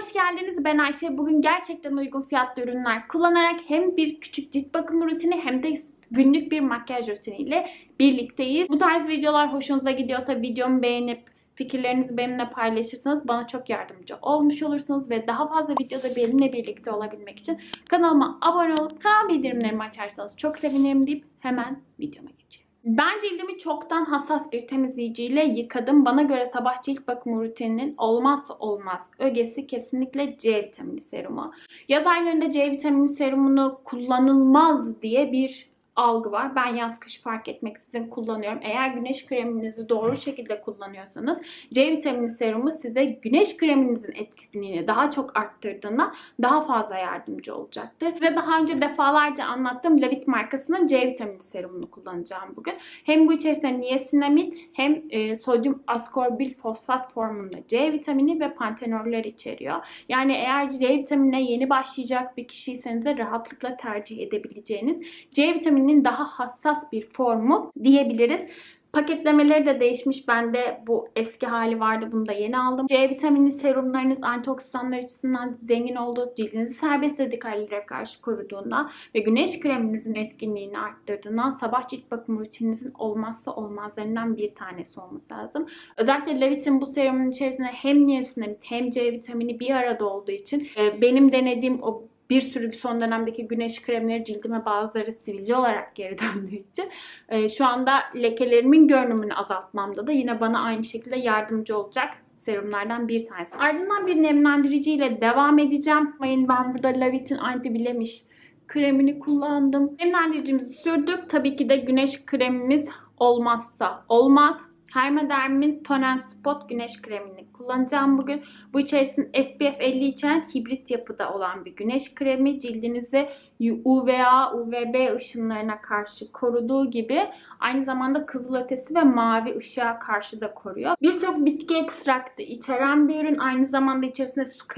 hoş geldiniz. Ben Ayşe. Bugün gerçekten uygun fiyatlı ürünler kullanarak hem bir küçük cilt bakım rutini hem de günlük bir makyaj rutiniyle birlikteyiz. Bu tarz videolar hoşunuza gidiyorsa videomu beğenip fikirlerinizi benimle paylaşırsanız bana çok yardımcı olmuş olursunuz ve daha fazla videoda benimle birlikte olabilmek için kanalıma abone olup kanal bildirimlerimi açarsanız çok sevinirim deyip hemen videoma geçiyorum. Ben cildimi çoktan hassas bir temizleyiciyle yıkadım. Bana göre sabah cilt bakım rutininin olmazsa olmaz ögesi kesinlikle C vitamini serumu. Yaz aylarında C vitamini serumunu kullanılmaz diye bir algı var. Ben yaz kış fark etmeksizin kullanıyorum. Eğer güneş kreminizi doğru şekilde kullanıyorsanız C vitamini serumu size güneş kreminizin etkinliğini daha çok arttırdığına daha fazla yardımcı olacaktır. Ve daha önce defalarca anlattığım Lavit markasının C vitamini serumunu kullanacağım bugün. Hem bu içerisinde niasinamid hem e, sodyum askorbil fosfat formunda C vitamini ve pantenoller içeriyor. Yani eğer C vitaminine yeni başlayacak bir kişiyseniz de rahatlıkla tercih edebileceğiniz C vitamini vitaminin daha hassas bir formu diyebiliriz. Paketlemeleri de değişmiş. Bende bu eski hali vardı. Bunu da yeni aldım. C vitamini serumlarınız antioksidanlar açısından zengin olduğu cildinizi serbest radikallere karşı koruduğundan ve güneş kreminizin etkinliğini arttırdığından sabah cilt bakım rutininizin olmazsa olmazlarından bir tanesi olması lazım. Özellikle Levitin bu serumun içerisinde hem niasinamid hem C vitamini bir arada olduğu için e, benim denediğim o bir sürü son dönemdeki güneş kremleri cildime bazıları sivilce olarak geri döndüğü için e, şu anda lekelerimin görünümünü azaltmamda da yine bana aynı şekilde yardımcı olacak serumlardan bir tanesi. Ardından bir nemlendirici ile devam edeceğim. Ben burada Lavit'in anti bilemiş kremini kullandım. Nemlendiricimizi sürdük. Tabii ki de güneş kremimiz olmazsa olmaz. Hermaderm'in Tonen Spot güneş kremini kullanacağım bugün. Bu içerisinde SPF 50 içeren hibrit yapıda olan bir güneş kremi. Cildinizi UVA, UVB ışınlarına karşı koruduğu gibi aynı zamanda kızılötesi ve mavi ışığa karşı da koruyor. Birçok bitki ekstraktı içeren bir ürün. Aynı zamanda içerisinde su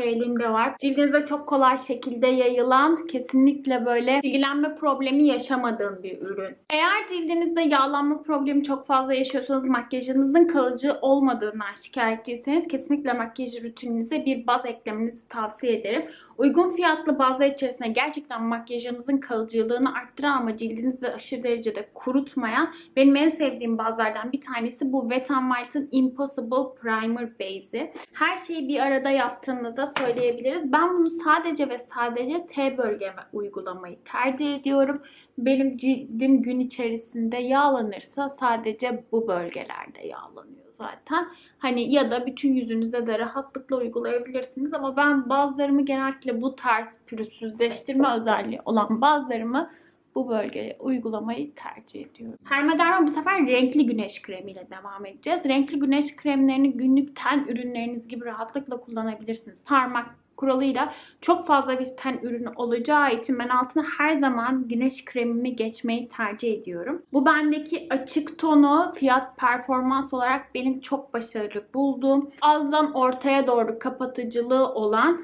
de var. Cildinize çok kolay şekilde yayılan, kesinlikle böyle ilgilenme problemi yaşamadığım bir ürün. Eğer cildinizde yağlanma problemi çok fazla yaşıyorsanız makyajınızın kalıcı olmadığından şikayetçiyseniz kesinlikle makyaj rutininize bir baz eklemenizi tavsiye ederim. Uygun fiyatlı bazlar içerisinde gerçekten makyajınızın kalıcılığını arttıran ama cildinizi aşırı derecede kurutmayan benim en sevdiğim bazlardan bir tanesi bu Wet n Wild'ın Impossible Primer Base'i. Her şeyi bir arada yaptığını da söyleyebiliriz. Ben bunu sadece ve sadece T bölgeme uygulamayı tercih ediyorum. Benim cildim gün içerisinde yağlanırsa sadece bu bölgelerde yağlanıyor zaten. Hani ya da bütün yüzünüze de rahatlıkla uygulayabilirsiniz ama ben bazılarımı genellikle bu tarz pürüzsüzleştirme özelliği olan bazılarımı bu bölgeye uygulamayı tercih ediyorum. Hermaderma bu sefer renkli güneş kremiyle devam edeceğiz. Renkli güneş kremlerini günlük ten ürünleriniz gibi rahatlıkla kullanabilirsiniz. Parmak kuralıyla çok fazla bir ten ürünü olacağı için ben altına her zaman güneş kremimi geçmeyi tercih ediyorum. Bu bendeki açık tonu fiyat performans olarak benim çok başarılı bulduğum azdan ortaya doğru kapatıcılığı olan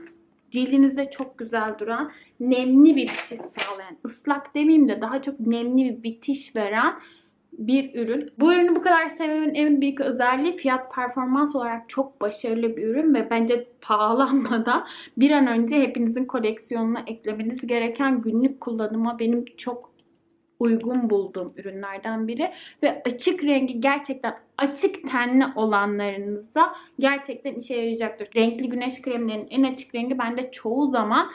cildinizde çok güzel duran nemli bir bitiş sağlayan ıslak demeyeyim de daha çok nemli bir bitiş veren bir ürün. Bu ürünü bu kadar sevmemin en büyük özelliği fiyat performans olarak çok başarılı bir ürün ve bence pahalanmadan bir an önce hepinizin koleksiyonuna eklemeniz gereken günlük kullanıma benim çok uygun bulduğum ürünlerden biri ve açık rengi gerçekten açık tenli olanlarınızda gerçekten işe yarayacaktır. Renkli güneş kremlerinin en açık rengi bende çoğu zaman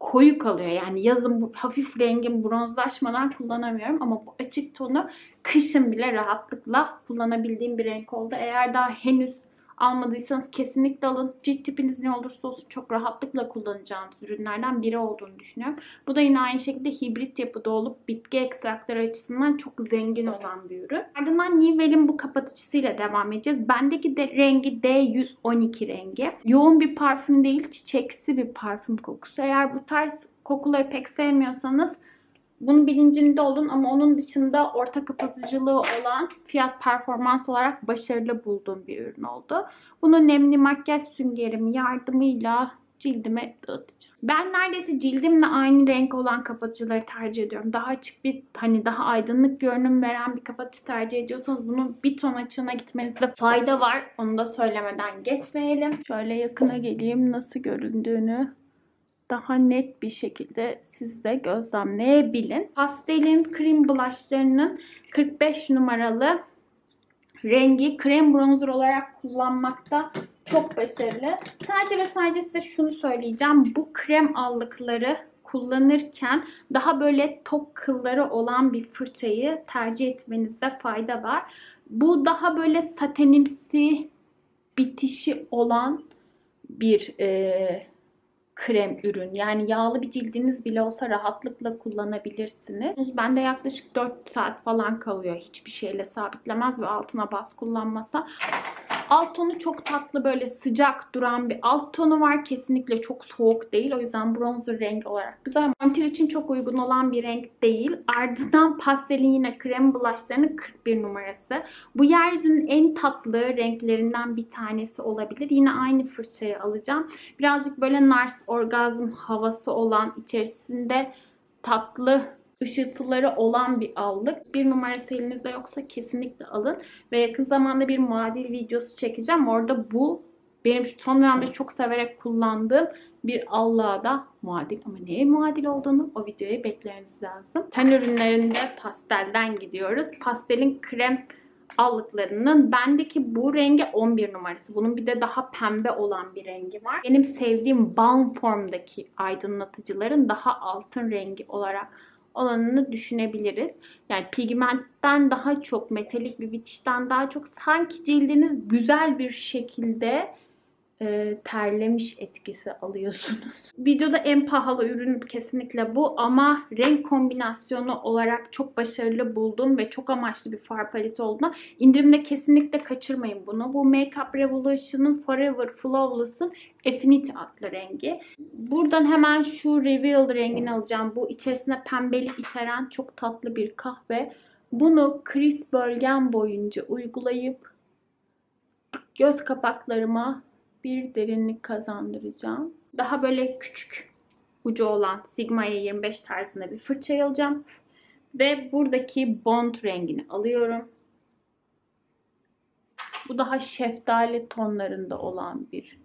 koyu kalıyor. Yani yazın bu hafif rengin bronzlaşmadan kullanamıyorum ama bu açık tonu kışın bile rahatlıkla kullanabildiğim bir renk oldu. Eğer daha henüz almadıysanız kesinlikle alın. Cilt tipiniz ne olursa olsun çok rahatlıkla kullanacağınız ürünlerden biri olduğunu düşünüyorum. Bu da yine aynı şekilde hibrit yapıda olup bitki ekstrakları açısından çok zengin olan bir ürün. Ardından Nivel'in bu kapatıcısıyla devam edeceğiz. Bendeki de rengi D112 rengi. Yoğun bir parfüm değil, çiçeksi bir parfüm kokusu. Eğer bu tarz kokuları pek sevmiyorsanız bunun bilincinde olun ama onun dışında orta kapatıcılığı olan fiyat performans olarak başarılı bulduğum bir ürün oldu. Bunu nemli makyaj süngerim yardımıyla cildime dağıtacağım. Ben neredeyse cildimle aynı renk olan kapatıcıları tercih ediyorum. Daha açık bir hani daha aydınlık görünüm veren bir kapatıcı tercih ediyorsanız bunun bir ton açığına gitmenizde fayda var. Onu da söylemeden geçmeyelim. Şöyle yakına geleyim nasıl göründüğünü daha net bir şekilde siz de gözlemleyebilin. Pastelin krem blushlarının 45 numaralı rengi krem bronzer olarak kullanmakta çok başarılı. Sadece ve sadece size şunu söyleyeceğim. Bu krem allıkları kullanırken daha böyle tok kılları olan bir fırçayı tercih etmenizde fayda var. Bu daha böyle satenimsi bitişi olan bir e, krem ürün. Yani yağlı bir cildiniz bile olsa rahatlıkla kullanabilirsiniz. Bende yaklaşık 4 saat falan kalıyor. Hiçbir şeyle sabitlemez ve altına bas kullanmasa. Alt tonu çok tatlı böyle sıcak duran bir alt tonu var. Kesinlikle çok soğuk değil. O yüzden bronzer renk olarak güzel. Montir için çok uygun olan bir renk değil. Ardından pastelin yine krem blushlarının 41 numarası. Bu yeryüzünün en tatlı renklerinden bir tanesi olabilir. Yine aynı fırçayı alacağım. Birazcık böyle Nars orgazm havası olan içerisinde tatlı ışıltıları olan bir allık. Bir numarası elinizde yoksa kesinlikle alın. Ve yakın zamanda bir muadil videosu çekeceğim. Orada bu benim son dönemde çok severek kullandığım bir allığa da muadil. Ama neye muadil olduğunu o videoyu beklemeniz lazım. Ten ürünlerinde pastelden gidiyoruz. Pastelin krem allıklarının bendeki bu rengi 11 numarası. Bunun bir de daha pembe olan bir rengi var. Benim sevdiğim Balm Form'daki aydınlatıcıların daha altın rengi olarak olanını düşünebiliriz. Yani pigmentten daha çok, metalik bir bitişten daha çok sanki cildiniz güzel bir şekilde e, terlemiş etkisi alıyorsunuz. Videoda en pahalı ürün kesinlikle bu ama renk kombinasyonu olarak çok başarılı buldum ve çok amaçlı bir far paleti olduğuna indirimde kesinlikle kaçırmayın bunu. Bu Makeup Revolution'ın Forever Flawless'ın Affinity adlı rengi. Buradan hemen şu Reveal rengini alacağım. Bu içerisinde pembelik içeren çok tatlı bir kahve. Bunu kriz bölgem boyunca uygulayıp göz kapaklarıma bir derinlik kazandıracağım. Daha böyle küçük ucu olan Sigma 25 tarzında bir fırça alacağım. Ve buradaki Bond rengini alıyorum. Bu daha şeftali tonlarında olan bir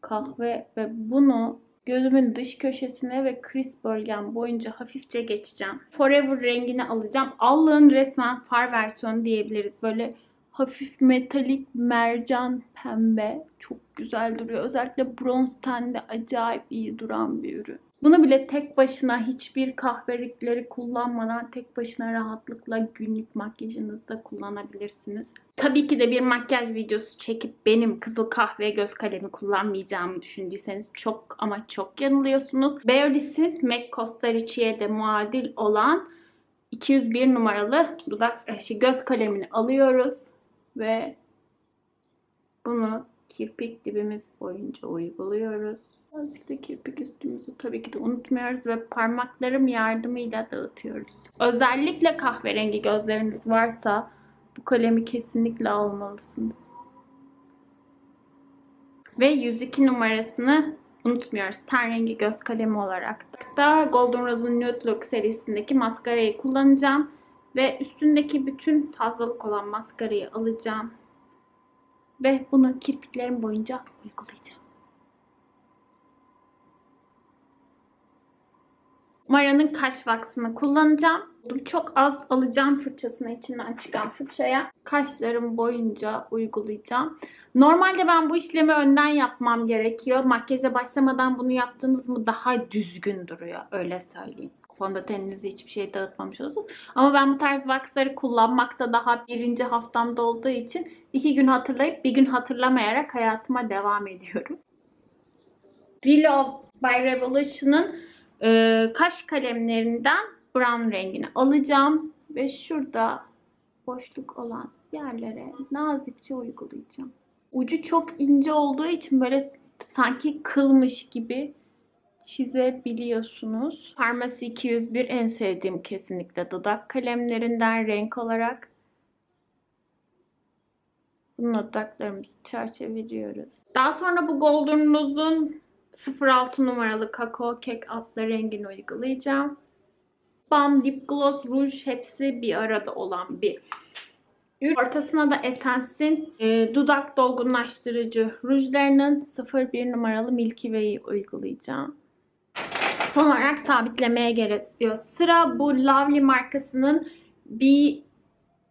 kahve ve bunu gözümün dış köşesine ve kriz bölgem boyunca hafifçe geçeceğim. Forever rengini alacağım. Allığın resmen far versiyonu diyebiliriz. Böyle hafif metalik mercan pembe. Çok güzel duruyor. Özellikle bronz tende acayip iyi duran bir ürün. Bunu bile tek başına hiçbir kahvelikleri kullanmadan tek başına rahatlıkla günlük makyajınızda kullanabilirsiniz. Tabii ki de bir makyaj videosu çekip benim kızıl kahve göz kalemi kullanmayacağımı düşündüyseniz çok ama çok yanılıyorsunuz. Beolis'in MAC Costa Ricci'ye de muadil olan 201 numaralı dudak şey, göz kalemini alıyoruz ve bunu kirpik dibimiz boyunca uyguluyoruz. Azıcık da kirpik üstümüzü tabii ki de unutmuyoruz ve parmaklarım yardımıyla dağıtıyoruz. Özellikle kahverengi gözleriniz varsa bu kalemi kesinlikle almalısınız. Ve 102 numarasını unutmuyoruz. Ten rengi göz kalemi olarak da Golden Rose'un Nude Look serisindeki maskarayı kullanacağım. Ve üstündeki bütün fazlalık olan maskarayı alacağım. Ve bunu kirpiklerim boyunca uygulayacağım. Mara'nın kaş vaksını kullanacağım. Çok az alacağım fırçasını içinden çıkan fırçaya. Kaşlarım boyunca uygulayacağım. Normalde ben bu işlemi önden yapmam gerekiyor. Makyaja başlamadan bunu yaptığınız mı daha düzgün duruyor. Öyle söyleyeyim fondöteninizi hiçbir şey dağıtmamış olursunuz. Ama ben bu tarz waxları kullanmakta daha birinci haftamda olduğu için iki gün hatırlayıp bir gün hatırlamayarak hayatıma devam ediyorum. Reload by Revolution'ın e, kaş kalemlerinden brown rengini alacağım. Ve şurada boşluk olan yerlere nazikçe uygulayacağım. Ucu çok ince olduğu için böyle sanki kılmış gibi çizebiliyorsunuz. Farmasi 201 en sevdiğim kesinlikle dudak kalemlerinden renk olarak. Bunun dudaklarımızı çerçeveliyoruz. Daha sonra bu Golden Rose'un 06 numaralı kakao kek adlı rengini uygulayacağım. Balm, lip gloss, ruj hepsi bir arada olan bir. Ortasına da Essence'in e, dudak dolgunlaştırıcı rujlarının 01 numaralı Milky Way'i uygulayacağım. Son olarak sabitlemeye gerekiyor. Sıra bu Lovely markasının bir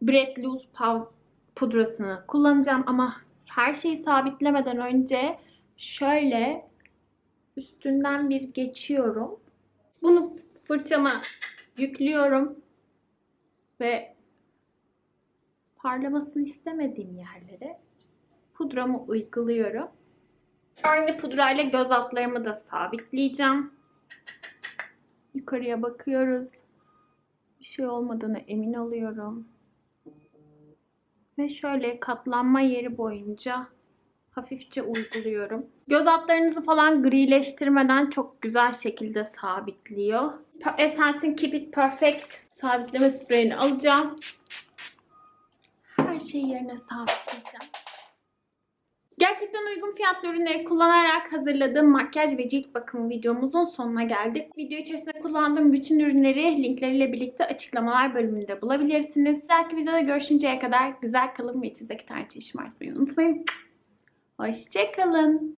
Bread Loose Pow pudrasını kullanacağım ama her şeyi sabitlemeden önce şöyle üstünden bir geçiyorum. Bunu fırçama yüklüyorum ve parlamasını istemediğim yerlere pudramı uyguluyorum. Aynı pudrayla göz altlarımı da sabitleyeceğim. Yukarıya bakıyoruz. Bir şey olmadığını emin oluyorum. Ve şöyle katlanma yeri boyunca hafifçe uyguluyorum. Göz altlarınızı falan grileştirmeden çok güzel şekilde sabitliyor. Essence'in Keep It Perfect sabitleme spreyini alacağım. Şeyi yerine sabitleyeceğim. Gerçekten uygun fiyatlı ürünleri kullanarak hazırladığım makyaj ve cilt bakımı videomuzun sonuna geldik. Video içerisinde kullandığım bütün ürünleri linkleriyle birlikte açıklamalar bölümünde bulabilirsiniz. Belki videoda görüşünceye kadar güzel kalın ve içinizdeki tarçı işimi unutmayın. Hoşçakalın.